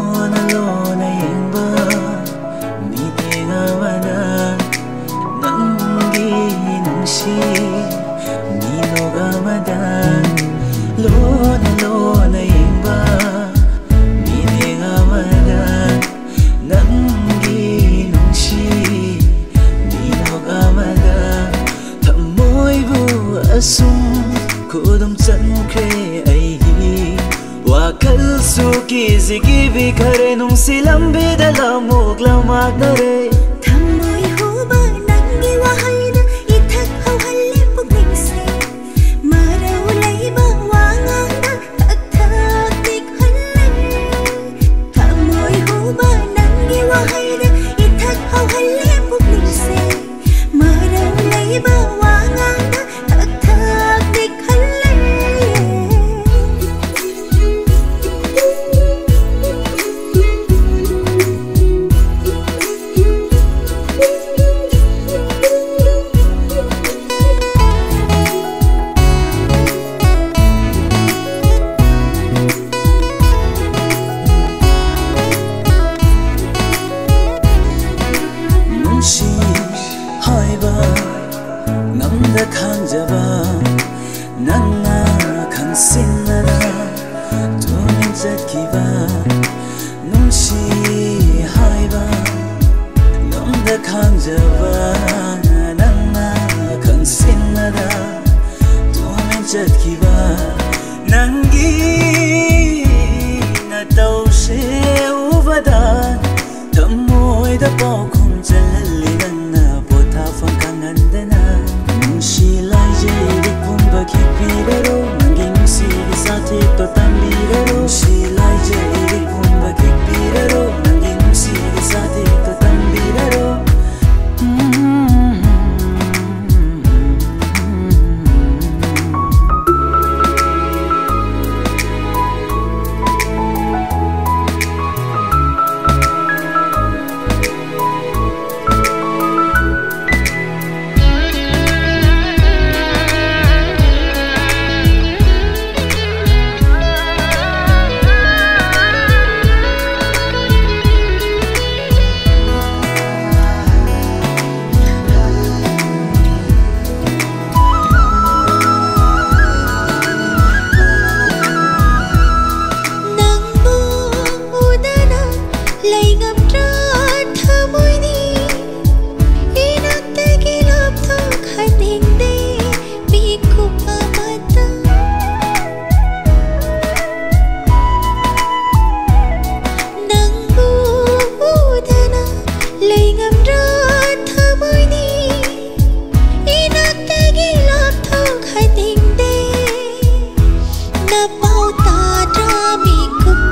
alone, alone ayeng ba? Ni tingawanan ng giinungsi Ni no gamadan Suki zigi vi care nu si lambi de la mugla magnare 나 강자바 난나 강신나라 돈은 잡기바 농시 하이바 넌다 강자바 난나 강신나라 돈은 잡기바 난기 나 떠오시 우바단 더 모이다 뻐 공절리 的ร打着ป๋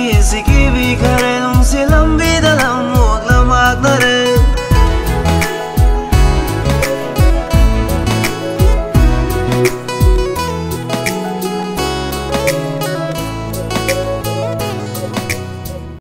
Is is giving